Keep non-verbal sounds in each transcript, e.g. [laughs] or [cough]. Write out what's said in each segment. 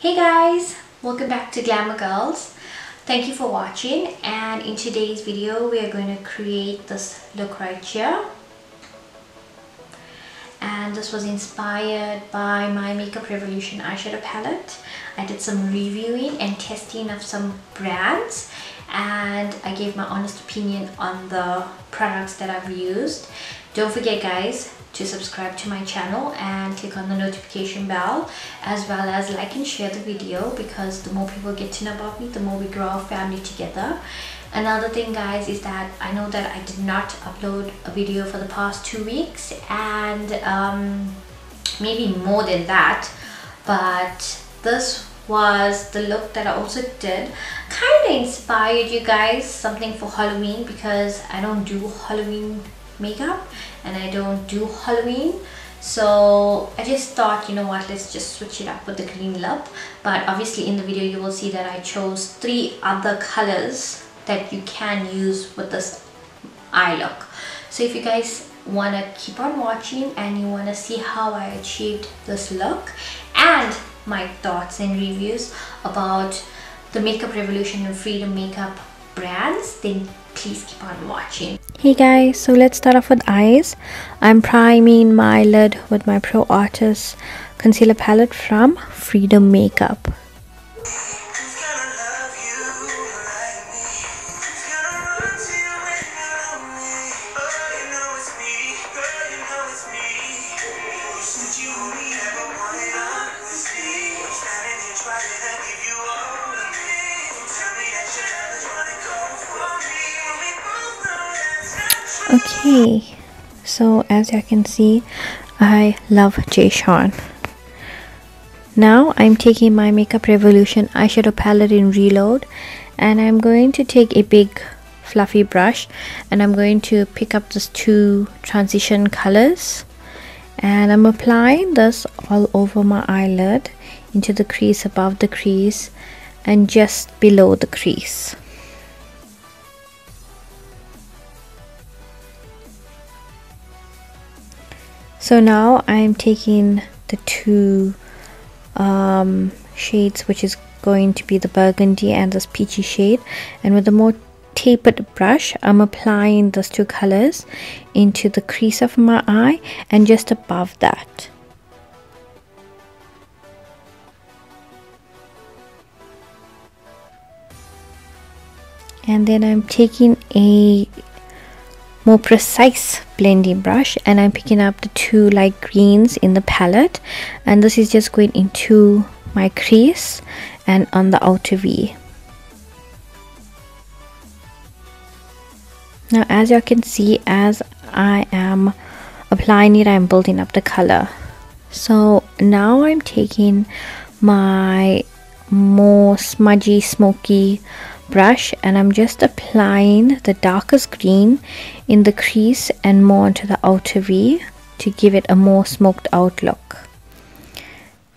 Hey guys, welcome back to Glamour Girlz. Thank you for watching and in today's video we are going to create this look right here. And this was inspired by my Makeup Revolution eyeshadow palette. I did some reviewing and testing of some brands and I gave my honest opinion on the products that I've used. Don't forget guys, to subscribe to my channel and click on the notification bell as well as like and share the video because the more people get to know about me the more we grow our family together. Another thing guys is that I know that I did not upload a video for the past two weeks and um, maybe more than that but this was the look that I also did. Kind of inspired you guys something for Halloween because I don't do Halloween makeup and I don't do Halloween. So I just thought you know what let's just switch it up with the green lip. But obviously in the video you will see that I chose three other colors that you can use with this eye look. So if you guys want to keep on watching and you want to see how I achieved this look and my thoughts and reviews about the Makeup Revolution and Freedom Makeup brands then please keep on watching. Hey guys so let's start off with eyes. I'm priming my lid with my pro artist concealer palette from freedom makeup as you can see I love Jay Sean now I'm taking my Makeup Revolution eyeshadow palette in reload and I'm going to take a big fluffy brush and I'm going to pick up these two transition colors and I'm applying this all over my eyelid into the crease above the crease and just below the crease so now I'm taking the two um, shades which is going to be the burgundy and this peachy shade. And with a more tapered brush I'm applying those two colors into the crease of my eye and just above that. And then I'm taking a more precise blending brush and I'm picking up the two light greens in the palette and this is just going into my crease and on the outer V. Now as you can see as I am applying it I'm building up the color. So now I'm taking my more smudgy smoky brush and I'm just applying the darkest green in the crease and more onto the outer V to give it a more smoked out look.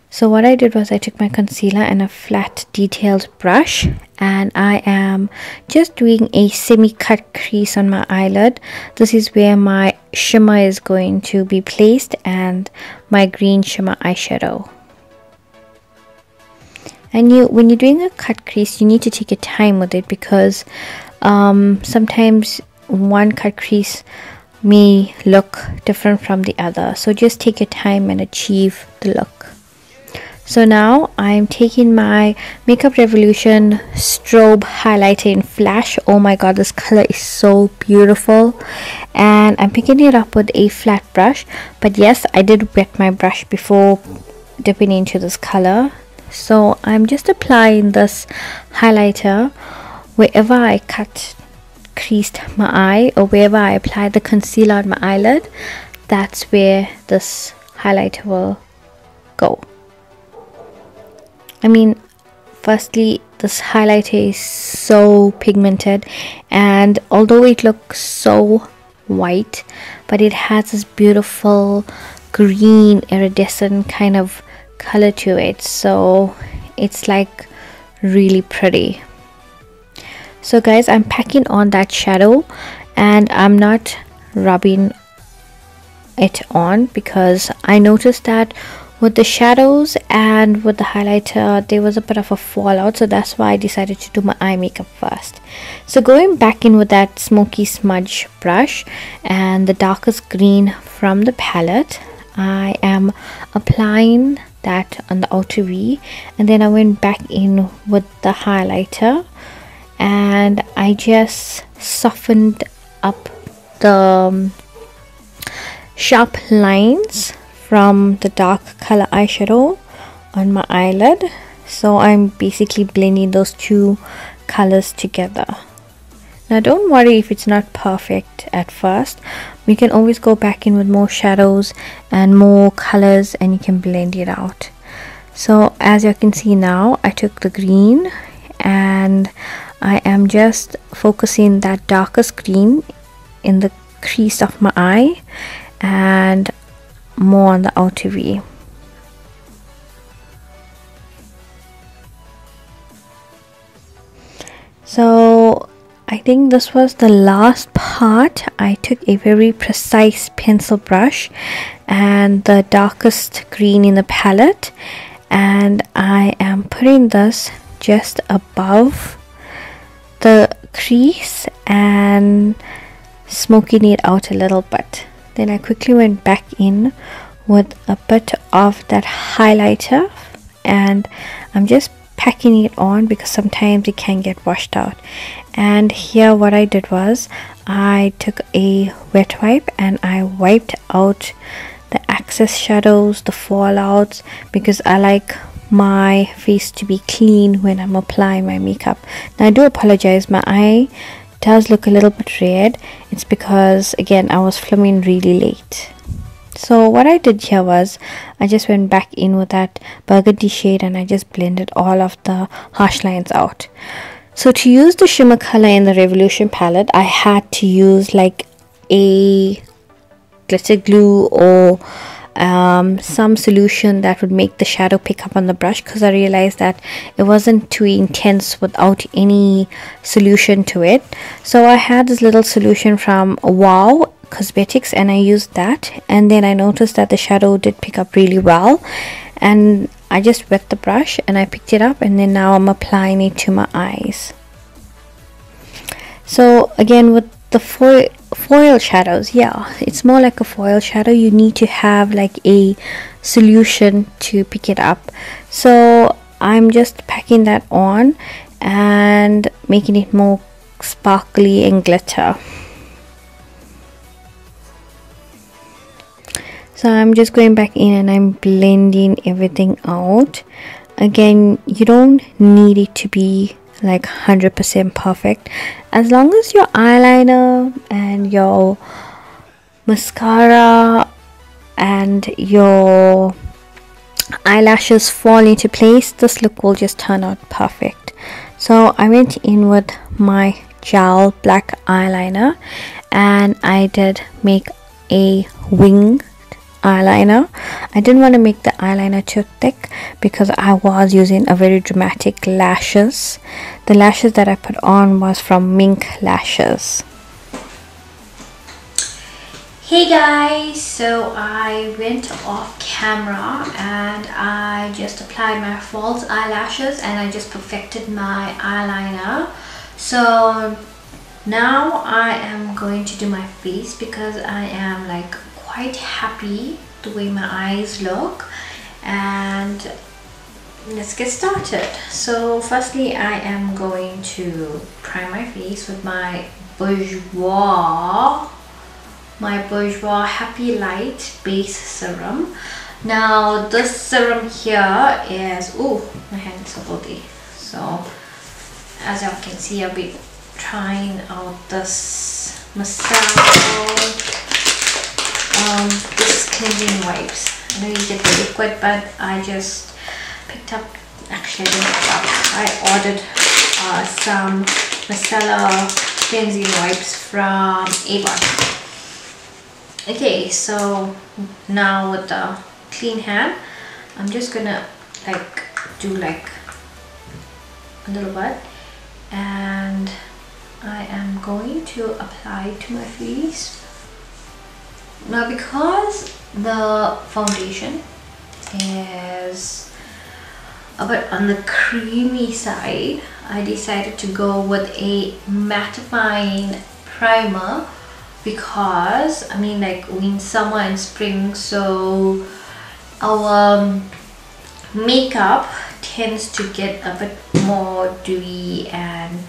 So what I did was I took my concealer and a flat detailed brush and I am just doing a semi-cut crease on my eyelid. This is where my shimmer is going to be placed and my green shimmer eyeshadow and you when you're doing a cut crease you need to take your time with it because um, sometimes one cut crease may look different from the other. So just take your time and achieve the look. So now I'm taking my Makeup Revolution strobe highlighter in flash. Oh my god this color is so beautiful. And I'm picking it up with a flat brush. But yes I did wet my brush before dipping into this color so I'm just applying this highlighter wherever I cut creased my eye or wherever I apply the concealer on my eyelid that's where this highlighter will go. I mean firstly this highlighter is so pigmented and although it looks so white but it has this beautiful green iridescent kind of color to it so it's like really pretty. So guys I'm packing on that shadow and I'm not rubbing it on because I noticed that with the shadows and with the highlighter there was a bit of a fallout so that's why I decided to do my eye makeup first. So going back in with that smoky smudge brush and the darkest green from the palette I am applying that on the outer V. And then I went back in with the highlighter. And I just softened up the um, sharp lines from the dark color eyeshadow on my eyelid. So I'm basically blending those two colors together now don't worry if it's not perfect at first we can always go back in with more shadows and more colors and you can blend it out so as you can see now I took the green and I am just focusing that darkest green in the crease of my eye and more on the outer V. So I think this was the last part. I took a very precise pencil brush and the darkest green in the palette. And I am putting this just above the crease and smoking it out a little bit. Then I quickly went back in with a bit of that highlighter. And I'm just packing it on because sometimes it can get washed out. And here what I did was I took a wet wipe and I wiped out the excess shadows the fallouts because I like my face to be clean when I'm applying my makeup. Now I do apologize my eye does look a little bit red. It's because again I was filming really late so what I did here was I just went back in with that burgundy shade and I just blended all of the harsh lines out. So to use the shimmer color in the revolution palette I had to use like a glitter glue or um, some solution that would make the shadow pick up on the brush because I realized that it wasn't too intense without any solution to it. So I had this little solution from Wow Cosmetics and I used that. And then I noticed that the shadow did pick up really well. And I just wet the brush and I picked it up and then now I'm applying it to my eyes. So again with the foil foil shadows yeah it's more like a foil shadow. You need to have like a solution to pick it up. So I'm just packing that on and making it more sparkly and glitter so I'm just going back in and I'm blending everything out. Again you don't need it to be like 100% perfect. As long as your eyeliner and your mascara and your eyelashes fall into place this look will just turn out perfect. So I went in with my gel black eyeliner and I did make a wing eyeliner. I didn't want to make the eyeliner too thick because I was using a very dramatic lashes. The lashes that I put on was from Mink Lashes. Hey guys, so I went off camera and I just applied my false eyelashes and I just perfected my eyeliner. So now I am going to do my face because I am like quite happy the way my eyes look. And let's get started. So firstly I am going to prime my face with my Bourjois my Bourjois Happy Light Base Serum. Now this serum here is oh my hand is so bloody so as you can see I'll be trying out this massage um, this cleansing wipes. I know you get the liquid, but I just picked up, actually I didn't pick up, I ordered uh, some micellar cleansing wipes from Avon. Okay, so now with the clean hand, I'm just gonna like do like a little bit and I am going to apply to my face now because the foundation is a bit on the creamy side I decided to go with a mattifying primer because I mean like we're in summer and spring so our um, makeup tends to get a bit more dewy and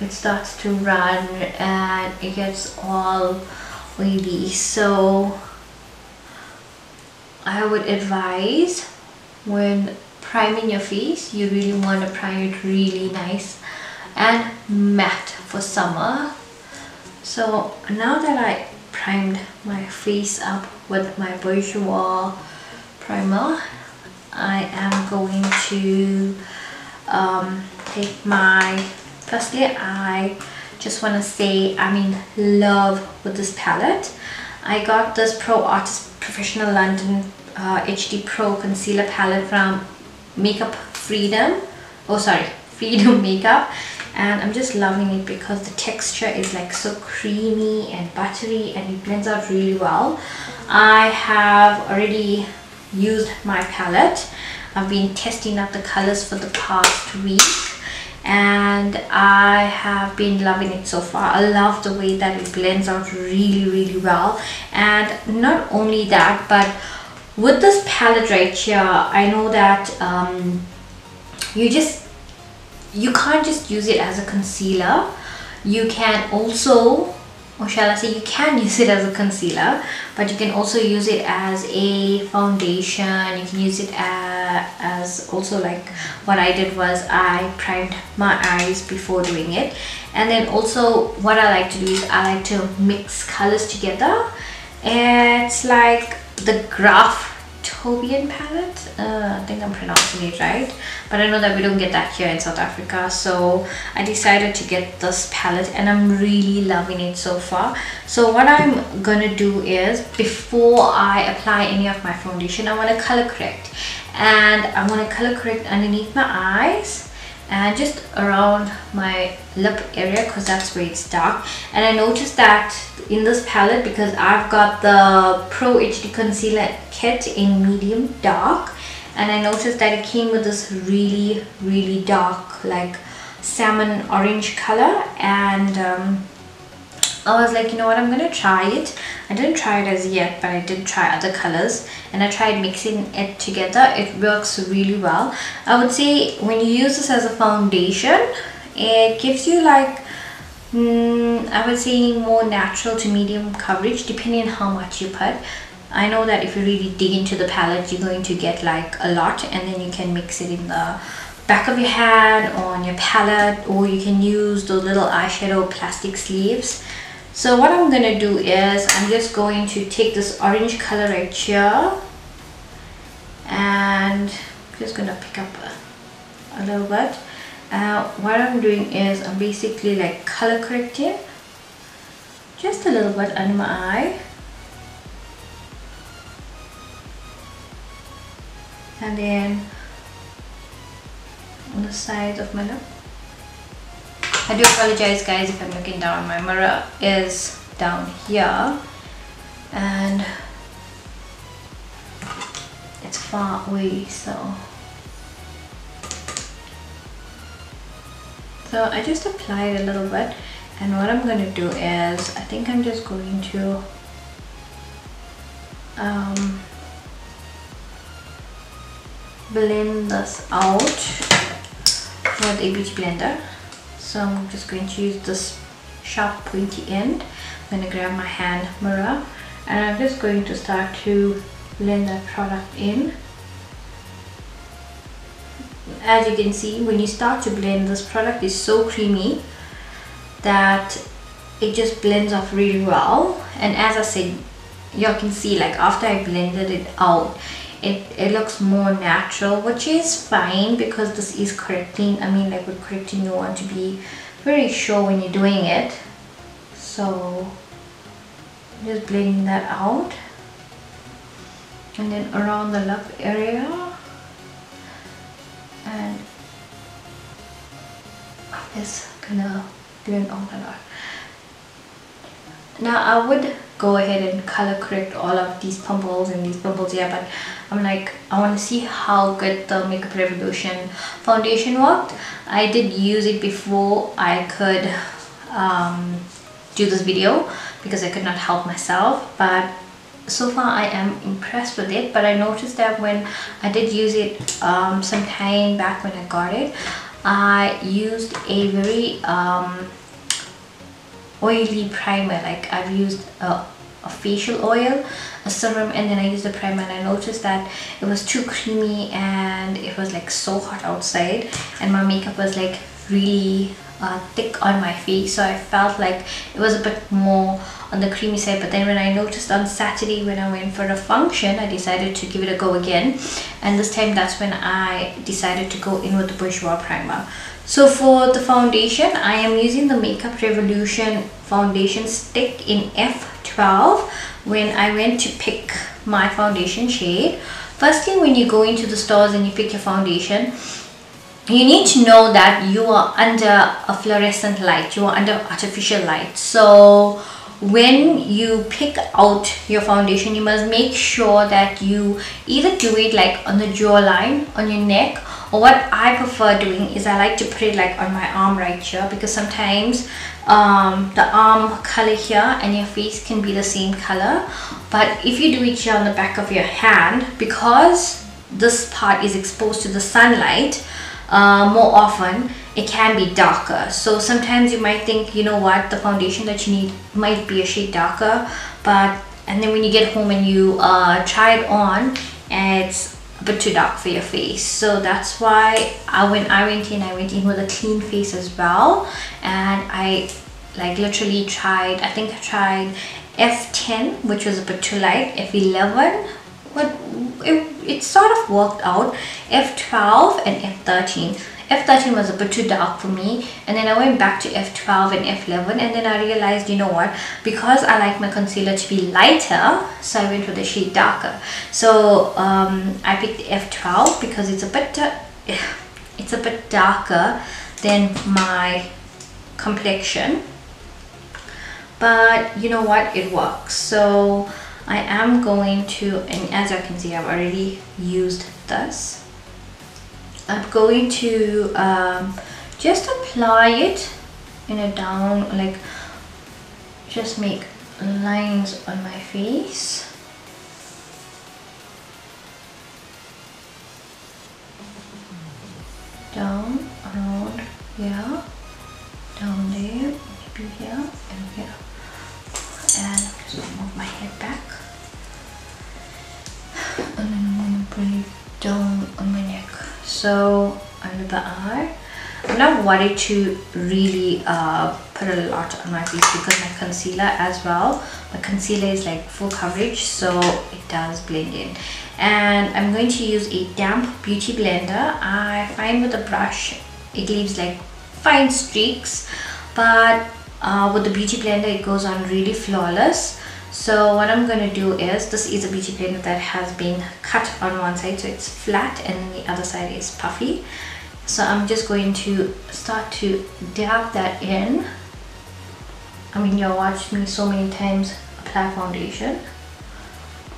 it starts to run and it gets all oily so I would advise when priming your face you really want to prime it really nice and matte for summer. So now that I primed my face up with my Bourjois primer I am going to um, take my firstly I just want to say I'm in love with this palette. I got this Pro Artist Professional London uh, HD Pro Concealer Palette from Makeup Freedom. Oh sorry [laughs] Freedom Makeup. And I'm just loving it because the texture is like so creamy and buttery and it blends out really well. I have already used my palette. I've been testing out the colors for the past week and I have been loving it so far. I love the way that it blends out really really well and not only that but with this palette right here I know that um, you just you can't just use it as a concealer you can also or shall I say you can use it as a concealer but you can also use it as a foundation. You can use it as, as also like what I did was I primed my eyes before doing it. And then also what I like to do is I like to mix colors together. It's like the graph Tobian palette. Uh, I think I'm pronouncing it right. But I know that we don't get that here in South Africa. So I decided to get this palette and I'm really loving it so far. So what I'm gonna do is before I apply any of my foundation, I want to color correct. And I want to color correct underneath my eyes and just around my lip area because that's where it's dark. And I noticed that in this palette because I've got the Pro HD Concealer Kit in medium dark and I noticed that it came with this really really dark like salmon orange color. And um, I was like, you know what, I'm gonna try it. I didn't try it as yet, but I did try other colors and I tried mixing it together. It works really well. I would say when you use this as a foundation, it gives you like, mm, I would say more natural to medium coverage depending on how much you put. I know that if you really dig into the palette, you're going to get like a lot and then you can mix it in the back of your hand or on your palette or you can use those little eyeshadow plastic sleeves so what I'm gonna do is I'm just going to take this orange color right here and I'm just gonna pick up a, a little bit. Uh, what I'm doing is I'm basically like color correcting just a little bit under my eye. And then on the sides of my lip I do apologize guys if I'm looking down. My mirror. Is down here. And it's far away so. So I just applied a little bit. And what I'm to do is I think I'm just going to um, blend this out with a beauty blender so I'm just going to use this sharp pointy end. I'm going to grab my hand mirror and I'm just going to start to blend that product in. As you can see when you start to blend this product is so creamy that it just blends off really well. And as I said you can see like after I blended it out it, it looks more natural which is fine because this is correcting I mean like with correcting you want to be very sure when you're doing it. So just blending that out. And then around the lip area. And just gonna blend all that out now I would go ahead and color correct all of these pimples and these bubbles yeah but I'm like I want to see how good the Makeup Revolution foundation worked. I did use it before I could um, do this video because I could not help myself but so far I am impressed with it. But I noticed that when I did use it um, some time back when I got it I used a very um, oily primer like I've used a, a, facial oil a serum and then I used a primer and I noticed that it was too creamy and it was like so hot outside and my makeup was like really uh, thick on my face so I felt like it was a bit more on the creamy side. But then when I noticed on Saturday when I went for a function I decided to give it a go again and this time that's when I decided to go in with the Bourjois primer so for the foundation I am using the Makeup Revolution foundation stick in F12 when I went to pick my foundation shade. Firstly when you go into the stores and you pick your foundation you need to know that you are under a fluorescent light you are under artificial light. So when you pick out your foundation you must make sure that you either do it like on the jawline on your neck what I prefer doing is I like to put it like on my arm right here because sometimes um, the arm color here and your face can be the same color. But if you do it here on the back of your hand because this part is exposed to the sunlight uh, more often it can be darker. So sometimes you might think you know what the foundation that you need might be a shade darker but and then when you get home and you uh, try it on it's a bit too dark for your face. So that's why I, when I went in I went in with a clean face as well. And I like literally tried I think I tried F10 which was a bit too light F11 but it, it sort of worked out. F12 and F13 F13 was a bit too dark for me and then I went back to F12 and F11 and then I realized you know what because I like my concealer to be lighter so I went for the shade darker. So um, I picked F12 because it's a bit [sighs] it's a bit darker than my complexion. But you know what it works. So I am going to and as you can see I've already used this I'm going to um, just apply it in a down like just make lines on my face. Down around here. Down there maybe here and here. And just move my head back. [sighs] And then I'm to bring it down on my neck so under the eye I'm not worried to really uh, put a lot on my face because my concealer as well. My concealer is like full coverage so it does blend in. And I'm going to use a damp beauty blender. I find with a brush it leaves like fine streaks but uh, with the beauty blender it goes on really flawless so what I'm going to do is this is a beauty blender that has been cut on one side so it's flat and the other side is puffy. So I'm just going to start to dab that in. I mean you've watched me so many times apply foundation.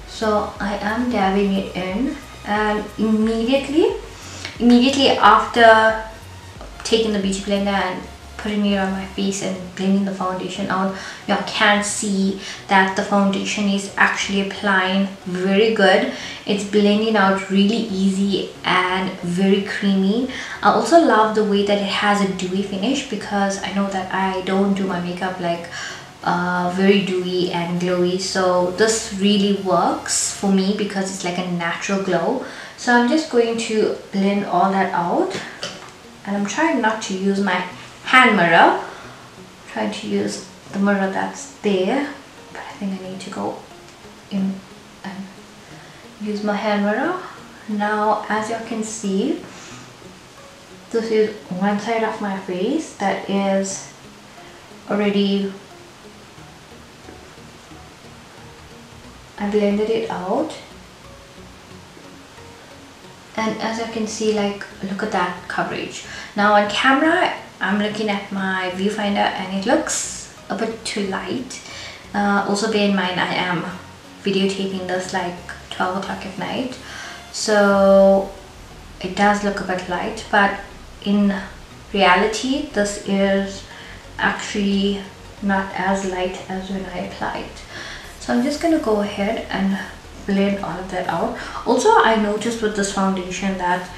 So I am dabbing it in and immediately immediately after taking the beauty blender and putting it on my face and blending the foundation out. You can see that the foundation is actually applying very good. It's blending out really easy and very creamy. I also love the way that it has a dewy finish because I know that I don't do my makeup like uh, very dewy and glowy. So this really works for me because it's like a natural glow. So I'm just going to blend all that out and I'm trying not to use my hand mirror. Trying to use the mirror that's there but I think I need to go in and use my hand mirror. Now as you can see this is one side of my face that is already I blended it out. And as you can see like look at that coverage. Now on camera I'm looking at my viewfinder and it looks a bit too light. Uh, also bear in mind I am videotaping this like 12 o'clock at night. So it does look a bit light but in reality this is actually not as light as when I applied. So I'm just gonna go ahead and blend all of that out. Also I noticed with this foundation that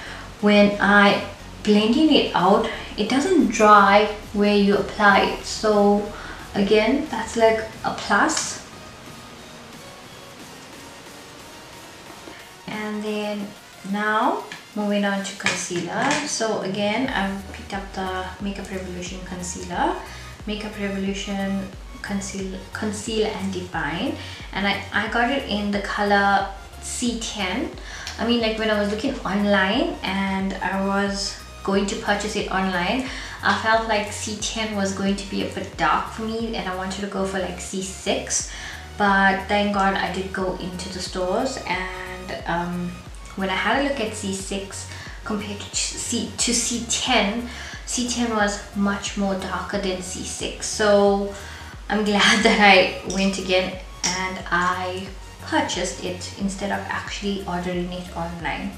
when I blending it out it doesn't dry where you apply it. So again that's like a plus. And then now moving on to concealer. So again I've picked up the Makeup Revolution concealer. Makeup Revolution conceal conceal and define. And I, I got it in the color C10 I mean like when I was looking online and I was going to purchase it online I felt like C10 was going to be a bit dark for me and I wanted to go for like C6 but thank god I did go into the stores and um, when I had a look at C6 compared to, C, to C10 C10 was much more darker than C6 so I'm glad [laughs] that I went again and I purchased it instead of actually ordering it online.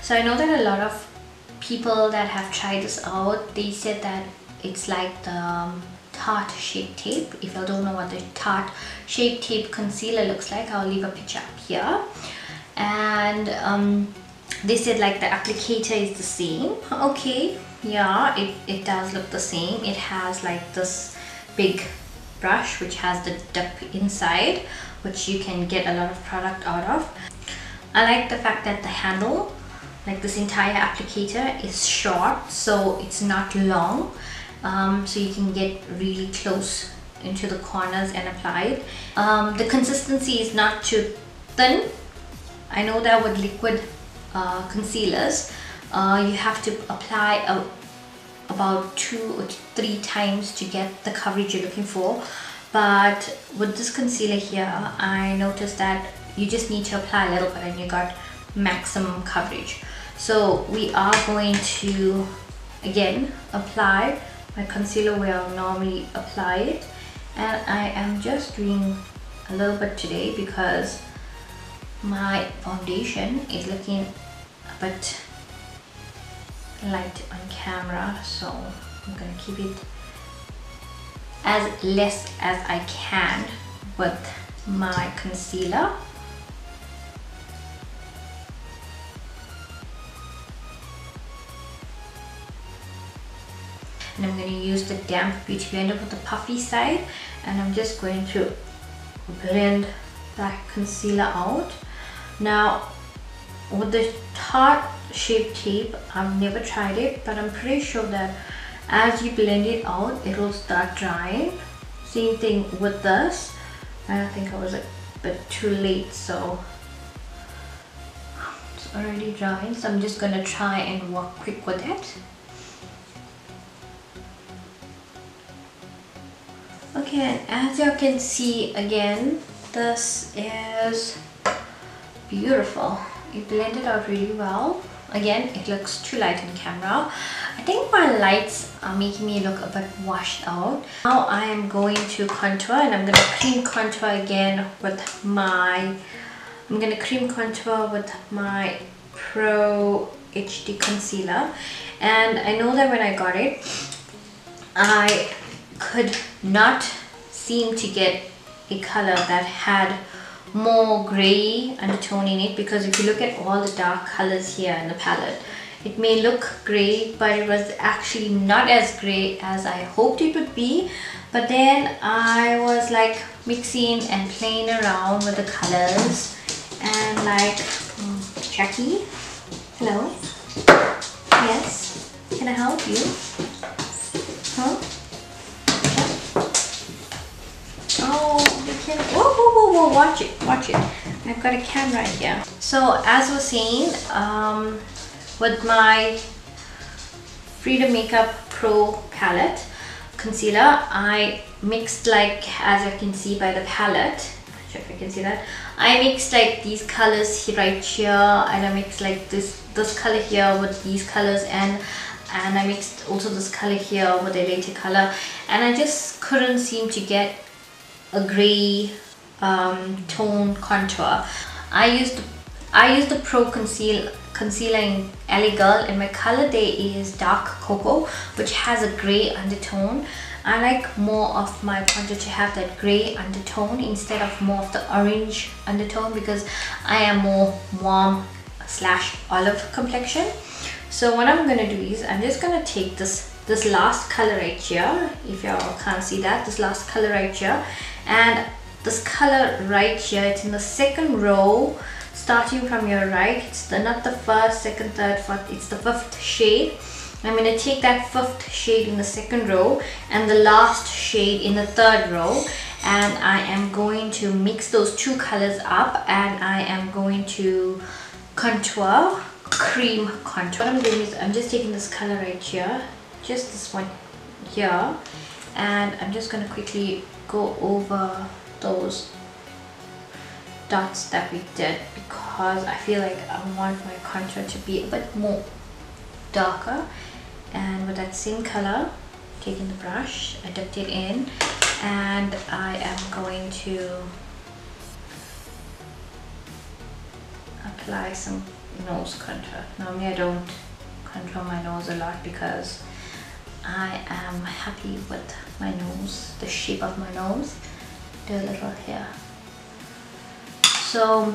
So I know that a lot of people that have tried this out they said that it's like the um, Tarte Shape Tape. If you don't know what the Tarte Shape Tape concealer looks like I'll leave a picture up here. And um, they said like the applicator is the same. [laughs] Okay yeah it, it does look the same. It has like this big brush which has the dip inside which you can get a lot of product out of. I like the fact that the handle like this entire applicator is short so it's not long. Um, so you can get really close into the corners and apply it. Um, the consistency is not too thin. I know that with liquid uh, concealers uh, you have to apply a, about two or three times to get the coverage you're looking for. But with this concealer here I noticed that you just need to apply a little bit and you got maximum coverage. So we are going to again apply. My concealer where I normally apply it. And I am just doing a little bit today because my foundation is looking a bit light on camera so I'm gonna keep it as less as I can with my concealer and I'm going to use the damp beauty blender with the puffy side. And I'm just going to blend that concealer out. Now with the Tarte Shape Tape I've never tried it but I'm pretty sure that as you blend it out it will start drying. Same thing with this. I think I was a bit too late so it's already drying so I'm just gonna try and work quick with it okay as y'all can see again this is beautiful. It blended out really well. Again it looks too light in camera. I think my lights are making me look a bit washed out. Now I am going to contour and I'm gonna cream contour again with my I'm gonna cream contour with my Pro HD concealer. And I know that when I got it I could not seem to get a color that had more gray undertone in it because if you look at all the dark colors here in the palette it may look gray but it was actually not as gray as I hoped it would be. But then I was like mixing and playing around with the colors and like um, Jackie hello? Yes can I help you? Huh oh you can whoa whoa whoa whoa watch it watch it. I've got a camera here. So as was saying um, with my Freedom Makeup Pro palette concealer I mixed like as you can see by the palette if you can see that I mixed like these colors right here and I mixed like this this color here with these colors and and I mixed also this color here with a later color. And I just couldn't seem to get a gray um, tone contour I used I use the Pro Conceal Concealer in LA Girl and my color there is Dark Cocoa which has a grey undertone. I like more of my contour to have that grey undertone instead of more of the orange undertone because I am more warm slash olive complexion. So what I'm gonna do is I'm just gonna take this this last color right here if y'all can't see that this last color right here and this color right here it's in the second row starting from your right. It's the not the first second third fourth it's the fifth shade. I'm going to take that fifth shade in the second row and the last shade in the third row. And I am going to mix those two colors up and I am going to contour cream contour. What I'm doing is I'm just taking this color right here just this one here. And I'm just going to quickly go over those dots that we did because I feel like I want my contour to be a bit more darker. And with that same color taking the brush I dipped it in and I am going to apply some nose contour. Normally I don't contour my nose a lot because I am happy with my nose, the shape of my nose. A little here. So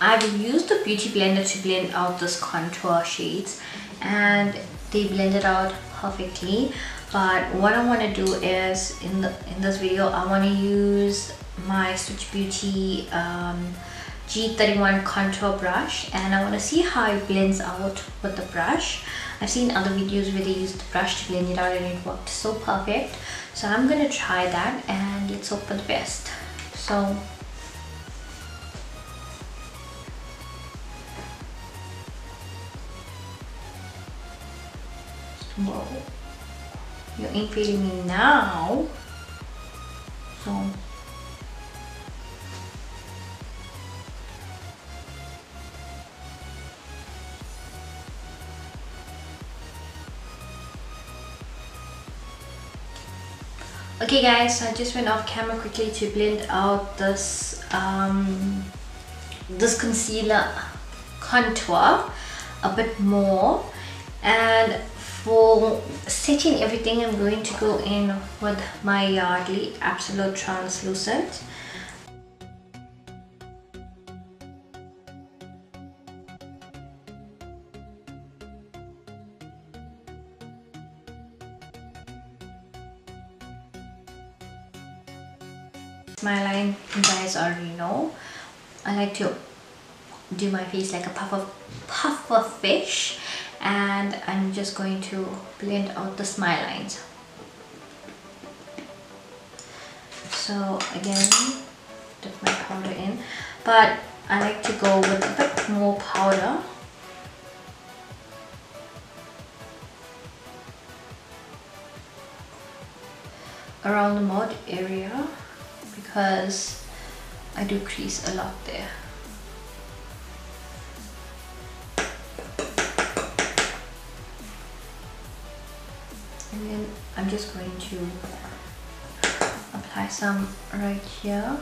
I've used the Beauty Blender to blend out this contour shades and they blend it out perfectly. But what I want to do is in the in this video I want to use my Switch Beauty um, G31 contour brush and I want to see how it blends out with the brush. I've seen other videos where they used the brush to blend it out and it worked so perfect. So I'm going to try that and let's hope for the best. So Whoa. You ain't feeling me now. So okay guys I just went off camera quickly to blend out this um, this concealer contour a bit more. And for setting everything I'm going to go in with my Yardley Absolute Translucent my line you guys already know. I like to do my face like a puffer puffer fish and I'm just going to blend out the smile lines. So again dip my powder in but I like to go with a bit more powder. Around the mouth area because I do crease a lot there. And then I'm just going to apply some right here.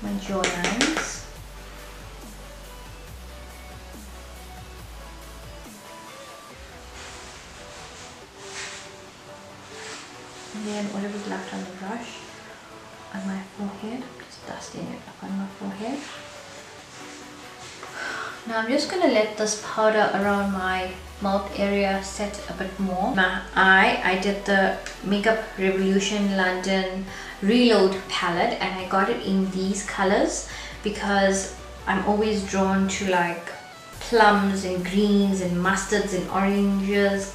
My jawline. It my forehead. Now I'm just gonna let this powder around my mouth area set a bit more. My eye, I did the Makeup Revolution London Reload palette and I got it in these colors because I'm always drawn to like plums and greens and mustards and oranges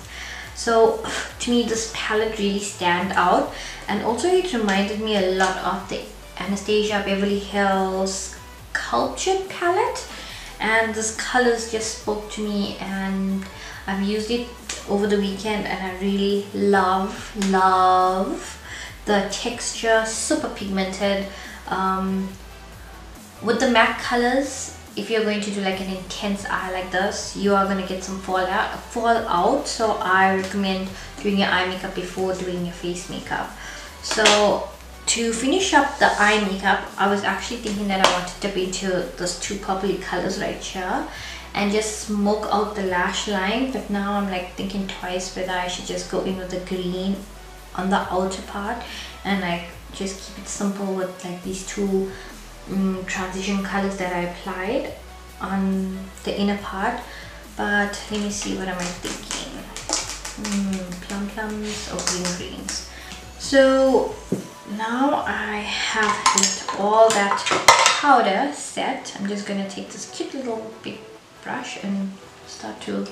so [sighs] to me this palette really stand out and also it reminded me a lot of the Anastasia Beverly Hills Subculture palette. And this colors just spoke to me and I've used it over the weekend and I really love love the texture super pigmented um, with the MAC colors. If you're going to do like an intense eye like this you are going to get some fallout fall out. So i recommend doing your eye makeup before doing your face makeup. So to finish up the eye makeup I was actually thinking that I want to dip into those two purpley colors right here and just smoke out the lash line. But now I'm like thinking twice whether I should just go in with the green on the outer part and like just keep it simple with like these two um, transition colors that I applied on the inner part. But let me see what am I thinking? Mm, plum plums or green greens. So now I have left all that powder set. I'm just gonna take this cute little big brush and start to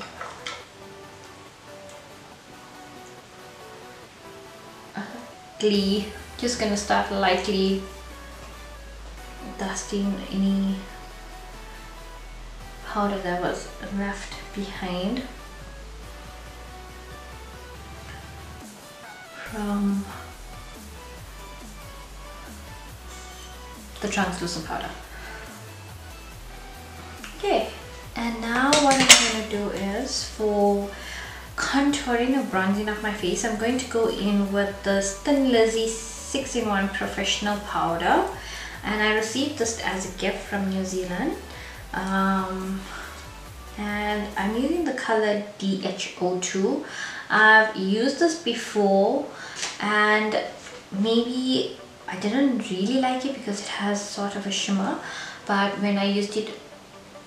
lightly just gonna start lightly dusting any powder that was left behind from the translucent powder. Okay and now what I'm going to do is for contouring or bronzing of my face I'm going to go in with the Thin Lizzy 6-in-1 professional powder. And I received this as a gift from New Zealand. Um, and I'm using the color DHO2 I've used this before and maybe I didn't really like it because it has sort of a shimmer but when I used it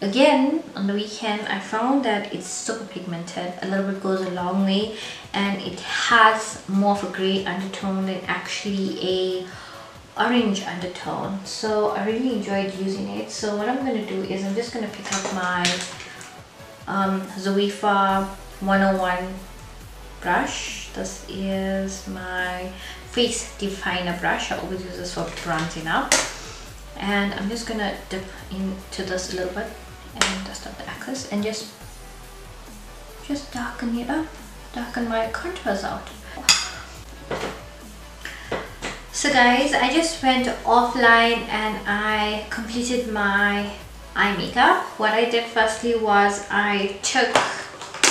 again on the weekend I found that it's super pigmented a little bit goes a long way and it has more of a gray undertone than actually a orange undertone. So I really enjoyed using it. So what I'm going to do is I'm just going to pick up my um, Zoeva 101 brush. This is my face definer brush. I always use this for bronzing up and I'm just gonna dip into this a little bit and dust up the excess and just just darken it up darken my contours out. So guys I just went offline and I completed my eye makeup. What I did firstly was I took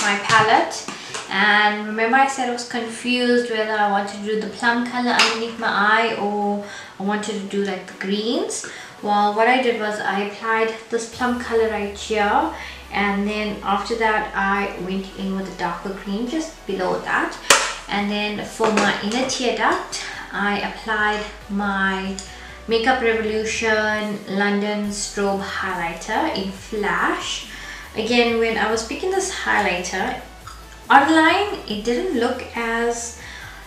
my palette and remember I said I was confused whether I wanted to do the plum color underneath my eye or I wanted to do like the greens. Well what I did was I applied this plum color right here and then after that I went in with a darker green just below that. And then for my inner tear duct I applied my Makeup Revolution London Strobe Highlighter in Flash. Again when I was picking this highlighter online it didn't look as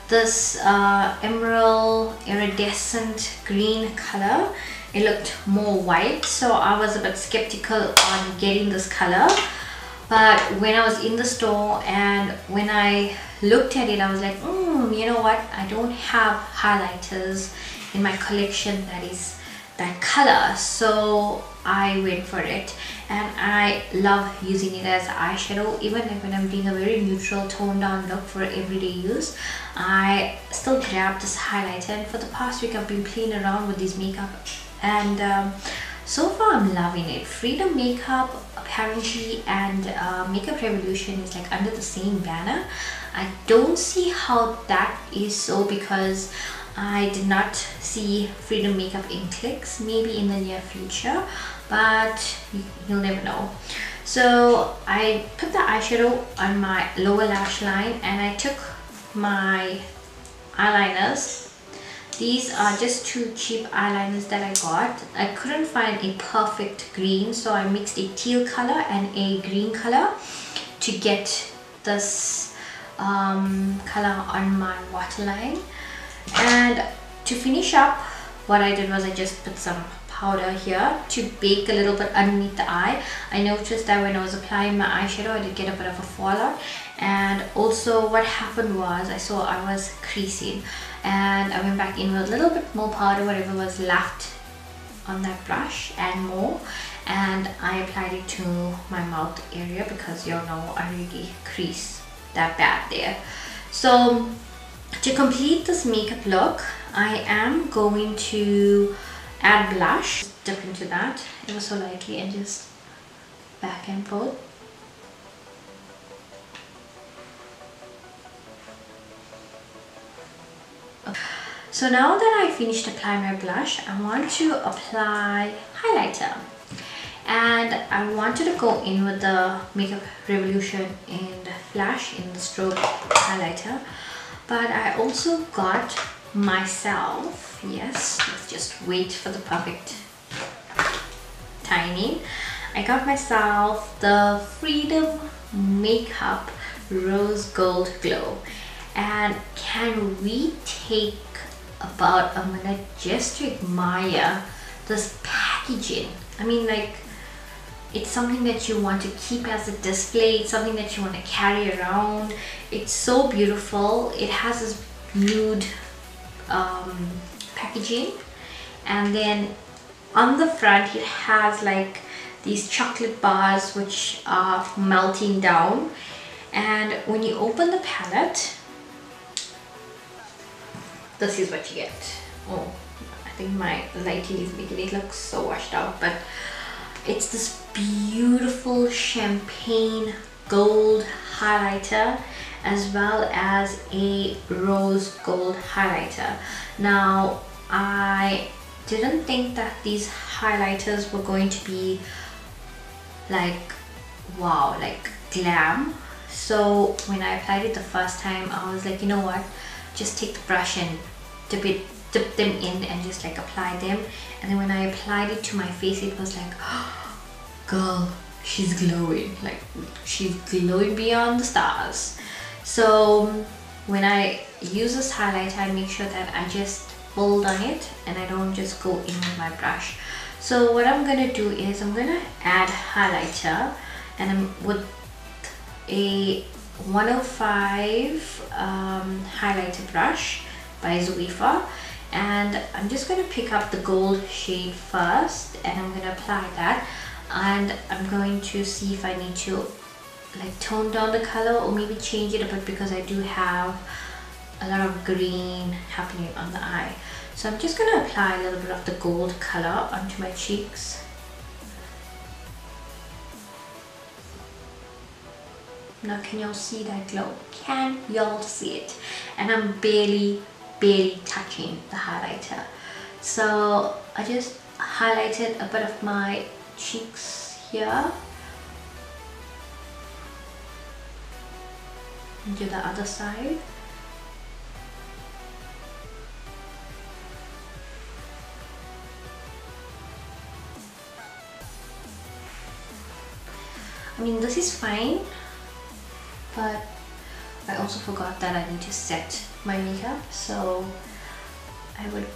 this uh, emerald iridescent green color. It looked more white so I was a bit skeptical on getting this color. But when I was in the store and when I looked at it I was like mm, you know what? I don't have highlighters in my collection that is that color. So I went for it and I love using it as eyeshadow. Even when I'm doing a very neutral toned down look for everyday use I still grab this highlighter. And for the past week I've been playing around with this makeup and um, so far I'm loving it. Freedom Makeup apparently and uh, Makeup Revolution is like under the same banner. I don't see how that is so because I did not see Freedom Makeup in Clicks maybe in the near future but you'll never know so I put the eyeshadow on my lower lash line and I took my eyeliners these are just two cheap eyeliners that I got. I couldn't find a perfect green so I mixed a teal color and a green color to get this um, color on my waterline. And to finish up, what I did was I just put some powder here to bake a little bit underneath the eye. I noticed that when I was applying my eyeshadow, I did get a bit of a fallout. And also what happened was I saw I was creasing and I went back in with a little bit more powder whatever was left on that brush and more and I applied it to my mouth area because you all know I really crease that bad there so to complete this makeup look I am going to add blush dip into that ever so lightly and just back and forth So now that I finished applying my blush, I want to apply highlighter. And I wanted to go in with the Makeup Revolution in the Flash in the Strobe highlighter. But I also got myself, yes, let's just wait for the perfect timing. I got myself the Freedom Makeup Rose Gold Glow. And can we take about a minute just to admire this packaging? I mean like it's something that you want to keep as a display. It's something that you want to carry around. It's so beautiful. It has this nude um, packaging. And then on the front it has like these chocolate bars which are melting down. And when you open the palette this is what you get. Oh I think my lighting is making it look so washed out but it's this beautiful champagne gold highlighter as well as a rose gold highlighter. Now I didn't think that these highlighters were going to be like wow like glam. So when I applied it the first time I was like you know what? Just take the brush and dip it dip them in and just like apply them. And then when I applied it to my face it was like oh, [gasps] girl she's glowing. Like she's glowing beyond the stars. So when I use this highlighter I make sure that I just build on it and I don't just go in with my brush. So what I'm gonna do is I'm gonna add highlighter and I'm with a 105 um, highlighter brush by Zoeva and I'm just going to pick up the gold shade first and I'm going to apply that. And I'm going to see if I need to like tone down the color or maybe change it a bit because I do have a lot of green happening on the eye. So I'm just going to apply a little bit of the gold color onto my cheeks. Now can y'all see that glow? Can y'all see it? And I'm barely barely touching the highlighter. So I just highlighted a bit of my cheeks here. And do the other side. I mean this is fine but I also forgot that I need to set my makeup so I would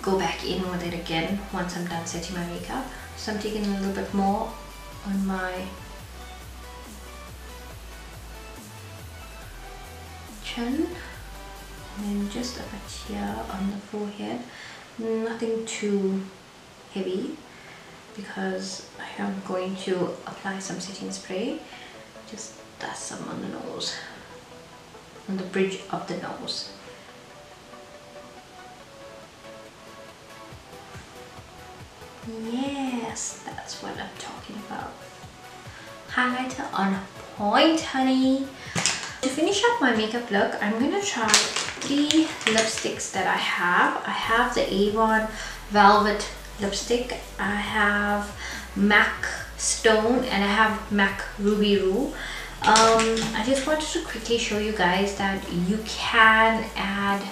go back in with it again once I'm done setting my makeup. So I'm taking a little bit more on my chin and then just a bit here on the forehead. Nothing too heavy because I am going to apply some setting spray. Just dust some on the nose on the bridge of the nose Yes, that's what I'm talking about. Highlighter on point, honey. To finish up my makeup look, I'm going to try three lipsticks that I have. I have the Avon Velvet lipstick. I have MAC Stone and I have MAC Ruby Roo. Um, I just wanted to quickly show you guys that you can add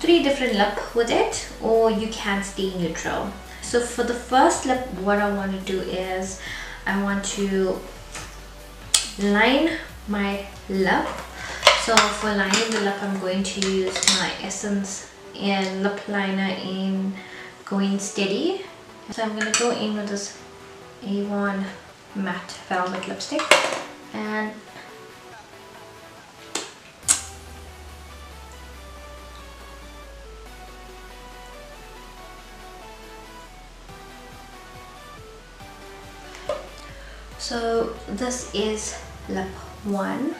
three different lip with it or you can stay neutral. So for the first lip what I want to do is I want to line my lip. So for lining the lip I'm going to use my Essence and lip liner in Going Steady. So I'm going to go in with this Avon matte velvet lipstick and so this is lip 1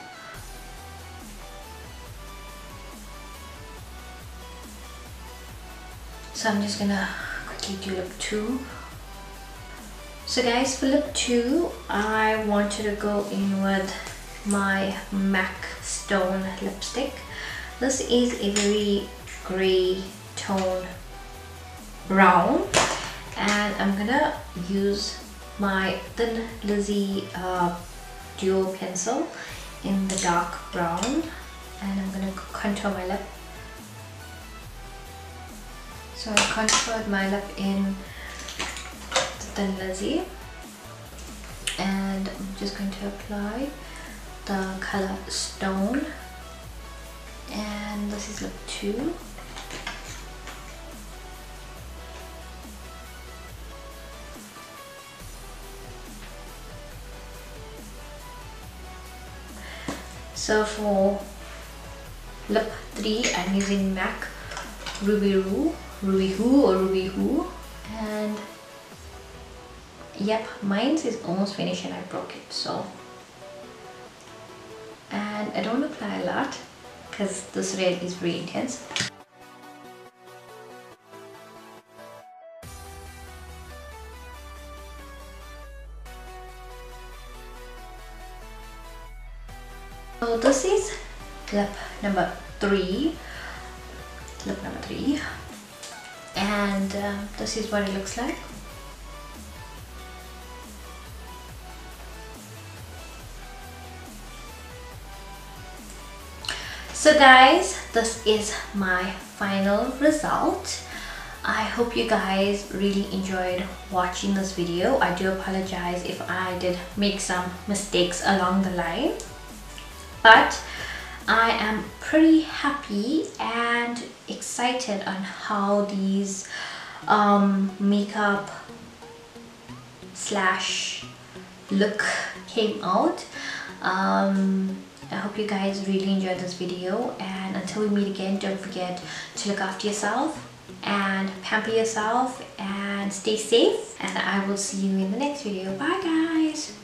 so I'm just gonna quickly do lip 2 so guys for lip 2 I wanted to go in with my MAC Stone lipstick. This is a very gray tone brown and I'm gonna use my Thin Lizzy uh, duo pencil in the dark brown and I'm gonna contour my lip. So I contoured my lip in the Lizzy and I'm just going to apply the color Stone. And this is look 2 So for lip 3 I'm using MAC Ruby Roo, Ruby Who or Ruby Who. And yep mine is almost finished and I broke it so. And I don't apply a lot because this red is very intense. So this is lip number three, lip number three, and um, this is what it looks like. So guys, this is my final result. I hope you guys really enjoyed watching this video. I do apologize if I did make some mistakes along the line but I am pretty happy and excited on how these um, makeup slash look came out um, I hope you guys really enjoyed this video and until we meet again don't forget to look after yourself and pamper yourself and stay safe and I will see you in the next video. Bye guys